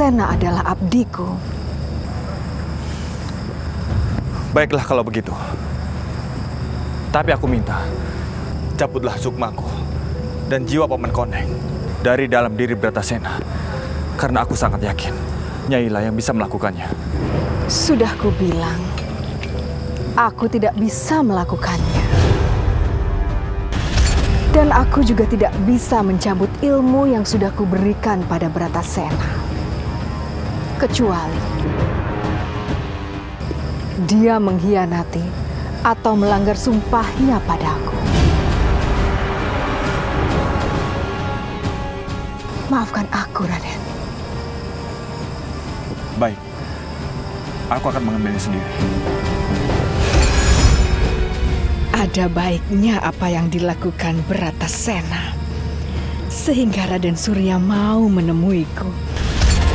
Bratasena adalah abdiku. Baiklah kalau begitu. Tapi aku minta, cabutlah sukmaku dan jiwa Paman Koneng dari dalam diri Bratasena. Karena aku sangat yakin, Nyailah yang bisa melakukannya. Sudah kubilang, aku tidak bisa melakukannya. Dan aku juga tidak bisa mencabut ilmu yang sudah kuberikan pada Bratasena. Kecuali dia mengkhianati atau melanggar sumpahnya padaku. Maafkan aku, Raden. Baik, aku akan mengambilnya sendiri. Ada baiknya apa yang dilakukan Bratasena. Sehingga Raden Surya mau menemuiku.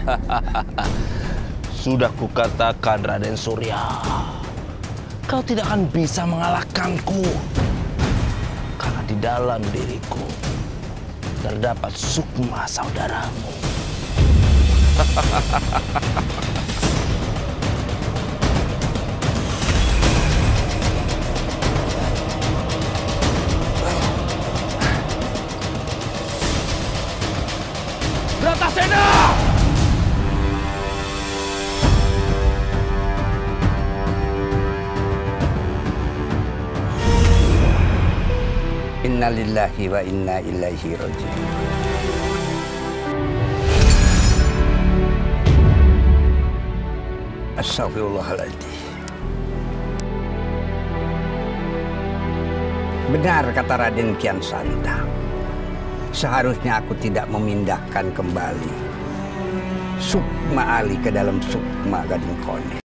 Sudah kukatakan Raden Surya, kau tidak akan bisa mengalahkanku. Karena di dalam diriku terdapat sukma saudaramu. Bratasena! Inna lillahi wa inna ilaihi raji'un. Astagfirullahaladzim. Benar kata Raden Kian Santang. Seharusnya aku tidak memindahkan kembali Sukma Ali ke dalam Sukma Gading Kone.